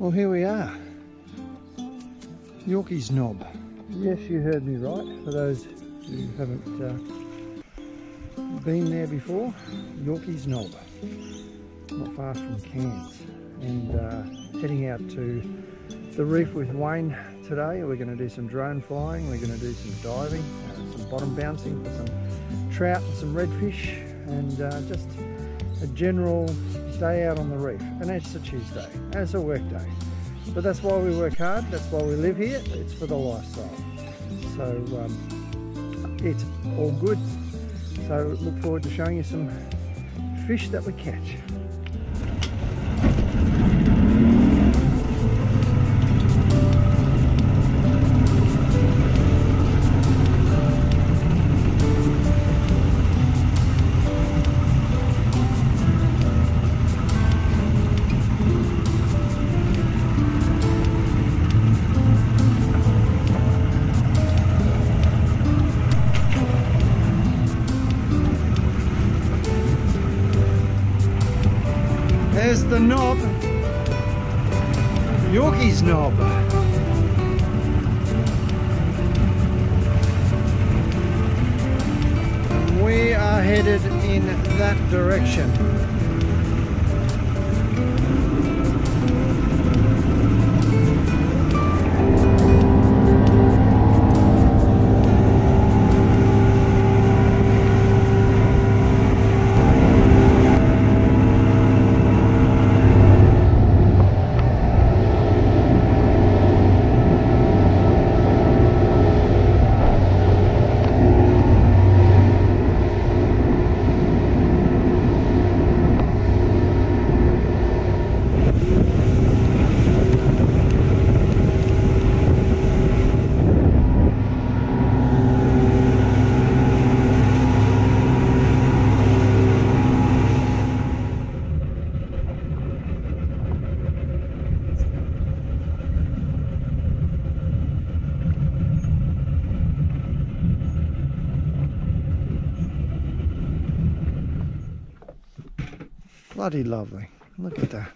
Well, here we are. Yorkeys Knob. Yes, you heard me right. For those who haven't uh, been there before, Yorkeys Knob. Not far from Cairns. And uh, heading out to the reef with Wayne today. We're going to do some drone flying, we're going to do some diving, uh, some bottom bouncing for some trout and some redfish, and uh, just a general day out on the reef. And it's a Tuesday, it's a work day. But that's why we work hard, that's why we live here, it's for the lifestyle. So um, it's all good. So look forward to showing you some fish that we catch. Yorkeys knob. We are headed in that direction. Bloody lovely. Look at that.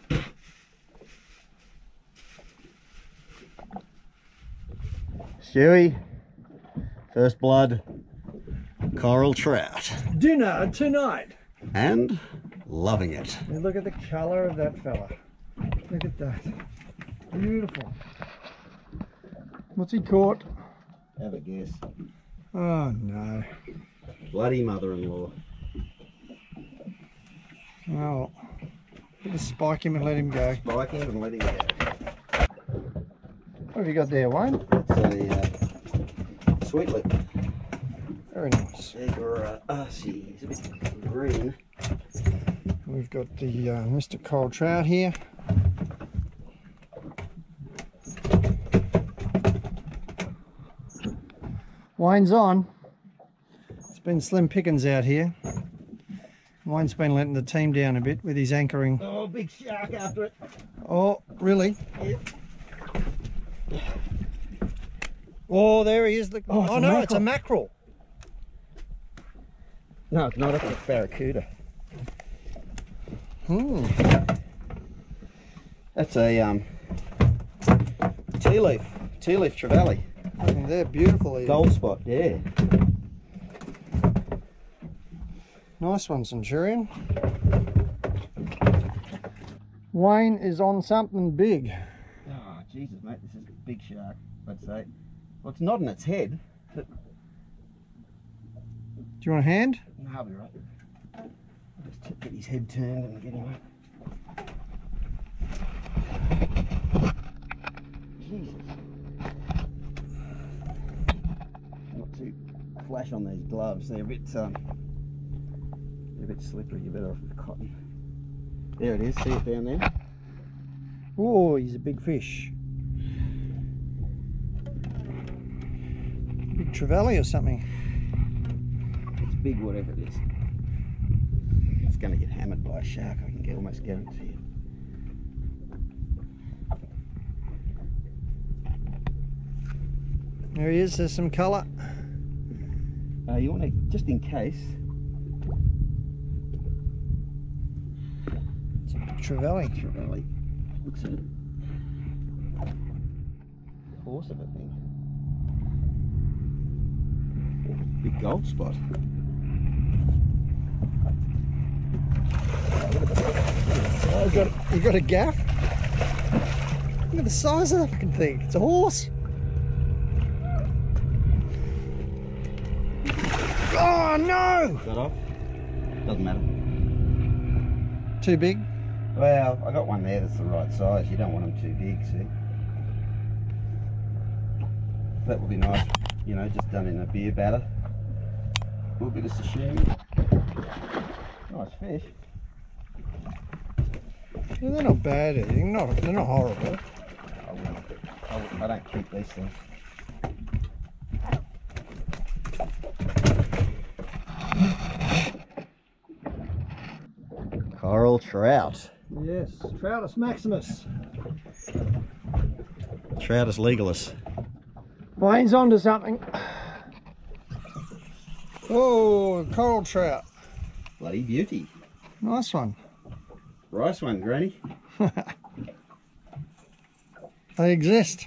Stewie, first blood, coral trout. Dinner tonight. And loving it. And look at the colour of that fella. Look at that. Beautiful. What's he caught? Have a guess. Oh no. Bloody mother-in-law. Oh. Just spike him and let him go. Spike him and let him go. What have you got there, Wayne? That's a uh, sweet lip. Very nice. Uh, he's a bit green. We've got the uh, Mr. Coral Trout here. Wayne's on. It's been slim pickings out here. Wayne's been letting the team down a bit with his anchoring. Oh, big shark after it. Oh, really? Yep. Oh, there he is. Look. Oh, Oh, no, it's a mackerel. No, it's not. It's a barracuda. Hmm. That's a um, tea leaf. Tea leaf trevally. They're beautiful. Gold spot, yeah. Nice one, Centurion. Wayne is on something big. Oh, Jesus, mate, this is a big shark, let's say. Well, it's not in its head. Do you want a hand? No, I'll be right. I'll just get his head turned and get him up. Jesus. Not too flash on these gloves. They're a bit um, bit slippery. You're better off with cotton. There it is. See it down there? Oh, he's a big fish. Big trevally or something. It's big, whatever it is. It's going to get hammered by a shark. I can get, almost guarantee it. There he is. There's some colour. Uh, you want to, just in case, trevally. Trevally looks at it. Horse of it thing. Big gold spot. Oh, you got, you got a gaff? Look at the size of that fucking thing. It's a horse. Oh no! Is that off? Doesn't matter. Too big? Well, I got one there that's the right size. You don't want them too big, see? That would be nice, you know, just done in a beer batter. A little bit of sashimi. Nice fish. Yeah, they're not bad eh? eating. Not, they're not horrible. I, wouldn't, I, wouldn't- I don't keep these things. Coral trout. Yes, Troutus maximus. Troutus legalis. Wayne's onto something. Oh, coral trout. Bloody beauty. Nice one. Rice one, Granny. They exist.